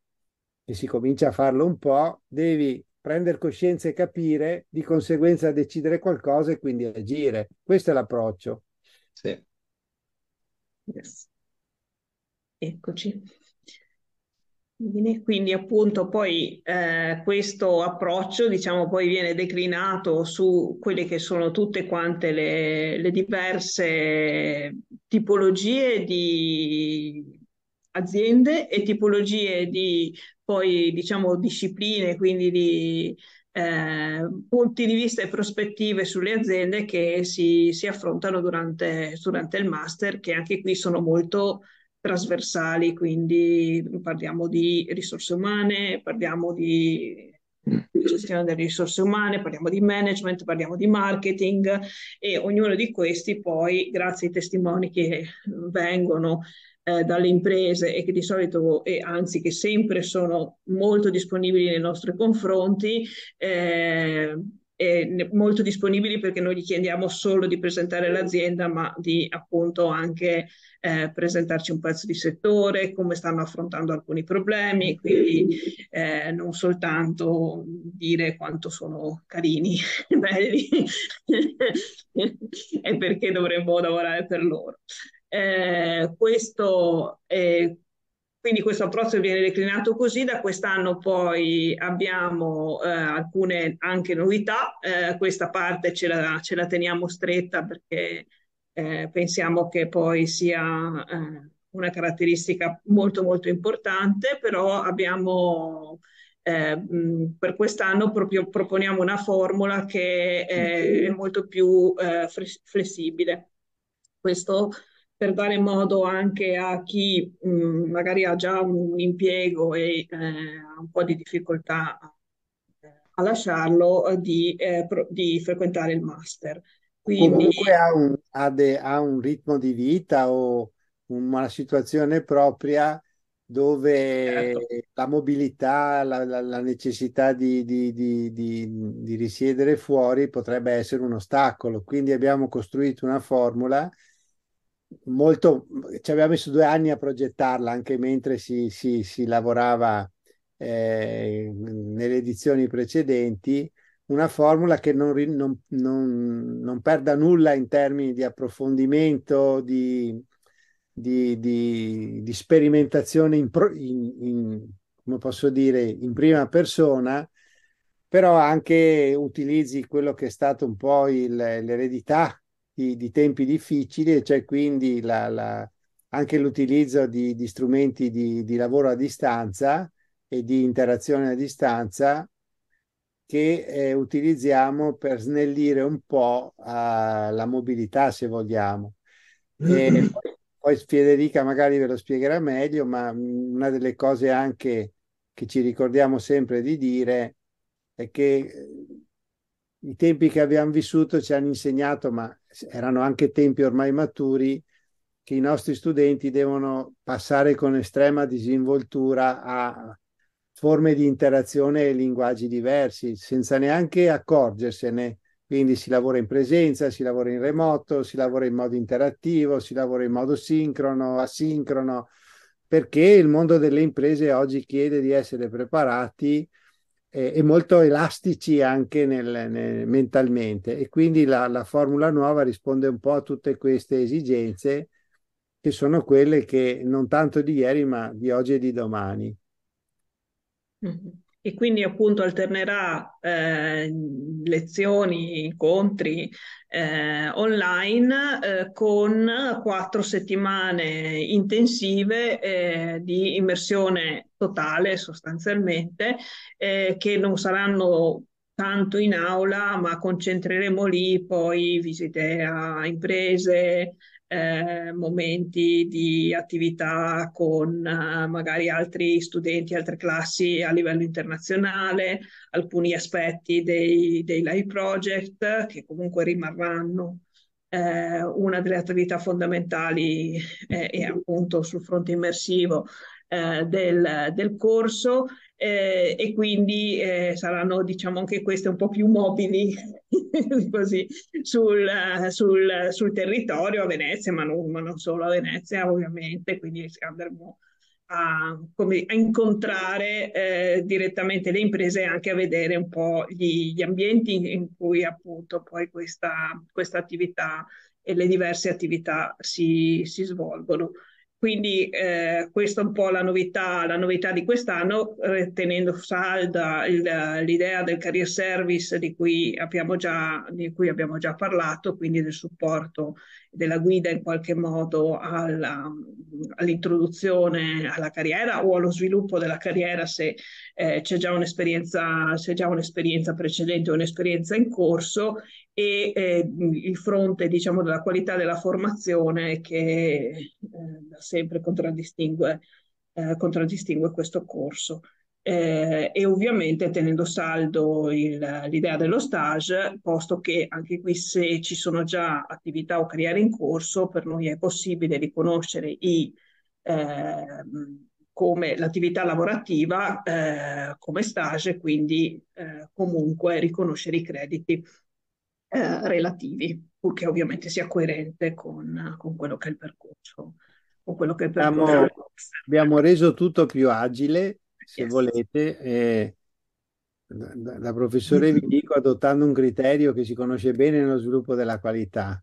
e si comincia a farlo un po', devi prendere coscienza e capire, di conseguenza decidere qualcosa e quindi agire. Questo è l'approccio. Sì. Yes. Eccoci. Quindi appunto poi eh, questo approccio diciamo poi viene declinato su quelle che sono tutte quante le, le diverse tipologie di aziende e tipologie di poi diciamo discipline, quindi di eh, punti di vista e prospettive sulle aziende che si, si affrontano durante, durante il master, che anche qui sono molto trasversali, quindi parliamo di risorse umane, parliamo di gestione delle risorse umane, parliamo di management, parliamo di marketing e ognuno di questi poi, grazie ai testimoni che vengono eh, dalle imprese e che di solito, e anzi che sempre sono molto disponibili nei nostri confronti, eh, molto disponibili perché noi gli chiediamo solo di presentare l'azienda, ma di appunto anche eh, presentarci un pezzo di settore, come stanno affrontando alcuni problemi, quindi eh, non soltanto dire quanto sono carini, belli e perché dovremmo lavorare per loro. Eh, questo è quindi questo approccio viene declinato così, da quest'anno poi abbiamo eh, alcune anche novità, eh, questa parte ce la, ce la, teniamo stretta perché eh, pensiamo che poi sia eh, una caratteristica molto molto importante, però abbiamo eh, per quest'anno proprio proponiamo una formula che è molto più eh, flessibile. Questo per dare modo anche a chi mh, mm, magari ha già un impiego e eh, ha un po' di difficoltà a lasciarlo, eh, di, eh, pro, di frequentare il master. Quindi... Comunque ha un, ha, de, ha un ritmo di vita o una situazione propria dove certo. la mobilità, la, la, la necessità di, di, di, di, risiedere fuori potrebbe essere un ostacolo. Quindi abbiamo costruito una formula molto, ci aveva messo due anni a progettarla anche mentre si, si, si lavorava eh, nelle edizioni precedenti, una formula che non, non, non, non, perda nulla in termini di approfondimento, di, di, di, di sperimentazione in, in, in, come posso dire, in prima persona, però anche utilizzi quello che è stato un po' il, l'eredità di, di tempi difficili e c'è quindi la, la, anche l'utilizzo di, di strumenti di, di, lavoro a distanza e di interazione a distanza che eh, utilizziamo per snellire un po' uh, la mobilità, se vogliamo. E poi, poi Federica magari ve lo spiegherà meglio, ma una delle cose anche che ci ricordiamo sempre di dire è che eh, i tempi che abbiamo vissuto ci hanno insegnato, ma erano anche tempi ormai maturi, che i nostri studenti devono passare con estrema disinvoltura a forme di interazione e linguaggi diversi, senza neanche accorgersene. Quindi si lavora in presenza, si lavora in remoto, si lavora in modo interattivo, si lavora in modo sincrono, asincrono, perché il mondo delle imprese oggi chiede di essere preparati e molto elastici anche nel, nel, mentalmente e quindi la, la, formula nuova risponde un po' a tutte queste esigenze che sono quelle che non tanto di ieri ma di oggi e di domani. Mm-hmm e quindi appunto alternerà eh, lezioni, incontri eh, online eh, con quattro settimane intensive eh, di immersione totale sostanzialmente eh, che non saranno tanto in aula ma concentreremo lì poi visite a imprese, eh, momenti di attività con eh, magari altri studenti, altre classi a livello internazionale, alcuni aspetti dei, dei live project che comunque rimarranno eh, una delle attività fondamentali eh, è appunto sul fronte immersivo eh, del, del corso eh, e quindi eh, saranno diciamo anche queste un po' più mobili così, sul, sul, sul, territorio a Venezia, ma non, ma non, solo a Venezia ovviamente, quindi andremo a, come, a incontrare eh, direttamente le imprese e anche a vedere un po' gli, gli ambienti in cui appunto poi questa, questa attività e le diverse attività si, si svolgono. Quindi eh, questa è un po' la novità, la novità di quest'anno, eh, tenendo salda il, l'idea del career service di cui, già, di cui, abbiamo già, parlato, quindi del supporto, della guida in qualche modo alla, all'introduzione alla carriera o allo sviluppo della carriera se eh, c'è già un'esperienza, c'è già un'esperienza precedente o un'esperienza in corso e eh, il fronte diciamo, della qualità della formazione che eh, sempre contraddistingue, eh, contraddistingue questo corso. Eh, e ovviamente tenendo saldo il, l'idea dello stage, posto che anche qui se ci sono già attività o carriere in corso, per noi è possibile riconoscere i, eh, come l'attività lavorativa eh, come stage, quindi eh, comunque riconoscere i crediti eh, relativi, purché ovviamente sia coerente con, con, quello che è il percorso. Con quello che è il percorso. Abbiamo, abbiamo reso tutto più agile, se yes. volete. Eh, da, da, professore vi dico adottando un criterio che si conosce bene nello sviluppo della qualità.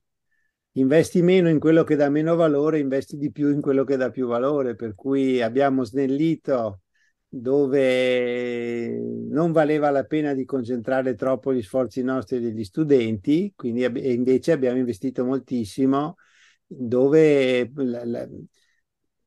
Investi meno in quello che dà meno valore, investi di più in quello che dà più valore, per cui abbiamo snellito dove non valeva la pena di concentrare troppo gli sforzi nostri e degli studenti, quindi invece abbiamo investito moltissimo dove la, la,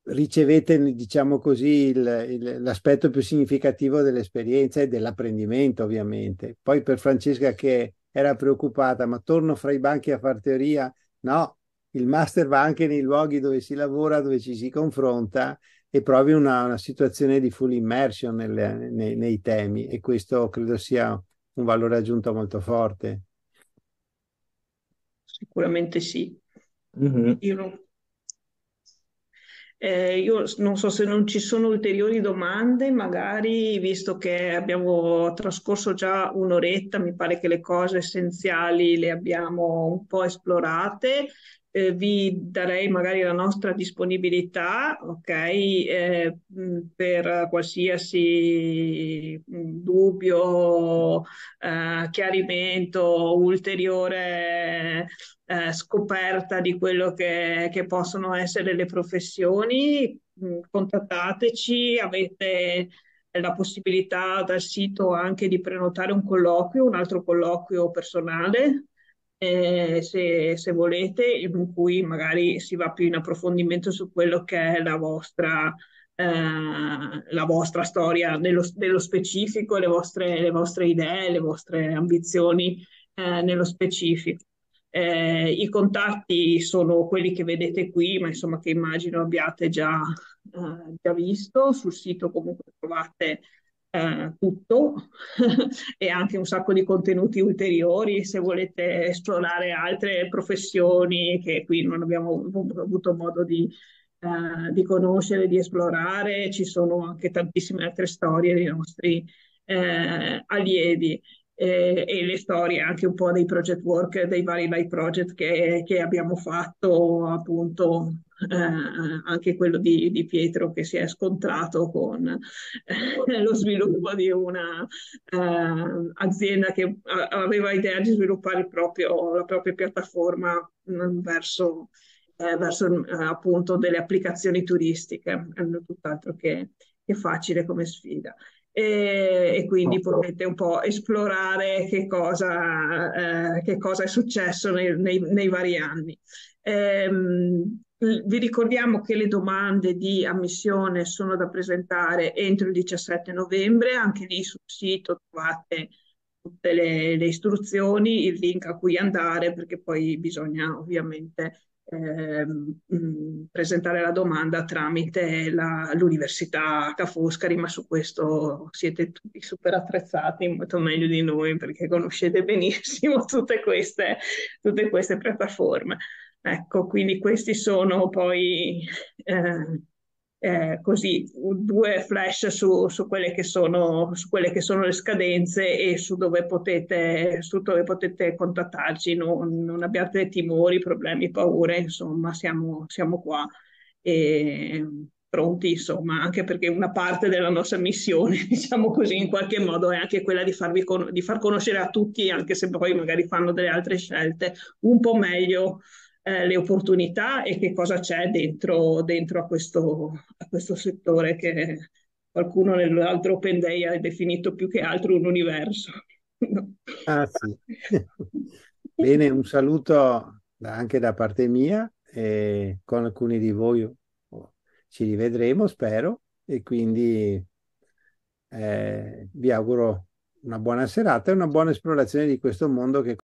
ricevete, diciamo così, il, il, l'aspetto più significativo dell'esperienza e dell'apprendimento, ovviamente. Poi per Francesca che era preoccupata, ma torno fra i banchi a far teoria? No, il master va anche nei luoghi dove si lavora, dove ci si confronta e provi una, una situazione di full immersion nelle, nei, nei, temi e questo credo sia un valore aggiunto molto forte. Sicuramente sì. Mm-hmm. Io, eh, io non so se non ci sono ulteriori domande, magari visto che abbiamo trascorso già un'oretta, mi pare che le cose essenziali le abbiamo un po' esplorate. Eh, vi darei magari la nostra disponibilità, ok, eh, per qualsiasi dubbio, eh, chiarimento, ulteriore eh, scoperta di quello che, che, possono essere le professioni, contattateci, avete la possibilità dal sito anche di prenotare un colloquio, un altro colloquio personale eh, se, se, volete, in cui magari si va più in approfondimento su quello che è la vostra, eh, la vostra storia nello, nello specifico, le vostre, le vostre, idee, le vostre ambizioni eh, nello specifico. Eh, I contatti sono quelli che vedete qui, ma insomma che immagino abbiate già, eh, già visto. Sul sito comunque trovate eh, tutto e anche un sacco di contenuti ulteriori se volete esplorare altre professioni che qui non abbiamo avuto modo di, eh, di conoscere, di esplorare. Ci sono anche tantissime altre storie dei nostri eh, allievi eh, e le storie anche un po' dei project work, dei vari live project che, che abbiamo fatto, appunto eh, anche quello di, di, Pietro che si è scontrato con eh, lo sviluppo di una eh, azienda che aveva idea di sviluppare proprio, la propria piattaforma mh, mm, verso, eh, verso eh, appunto delle applicazioni turistiche, tutt'altro che, che facile come sfida e, e quindi potete un po' esplorare che cosa, eh, che cosa è successo nei, nei, nei vari anni. Ehm, vi ricordiamo che le domande di ammissione sono da presentare entro il 17 novembre, anche lì sul sito trovate tutte le, le istruzioni, il link a cui andare, perché poi bisogna ovviamente eh, presentare la domanda tramite la, l'Università Ca' Foscari, ma su questo siete tutti super attrezzati, molto meglio di noi perché conoscete benissimo tutte queste, tutte queste piattaforme. Ecco, quindi questi sono poi eh, eh, così due flash su, su, quelle che sono, su quelle che sono le scadenze e su dove potete, su dove potete contattarci. Non, non abbiate timori, problemi, paure, insomma, siamo, siamo qua e pronti, insomma, anche perché una parte della nostra missione, diciamo così, in qualche modo è anche quella di, farvi con- di far conoscere a tutti, anche se poi magari fanno delle altre scelte, un po' meglio eh, le opportunità e che cosa c'è dentro, dentro a, questo, a questo settore che qualcuno nell'altro Open Day ha definito più che altro un universo. ah, sì. Bene, un saluto anche da parte mia e con alcuni di voi oh, ci rivedremo, spero, e quindi eh, vi auguro una buona serata e una buona esplorazione di questo mondo che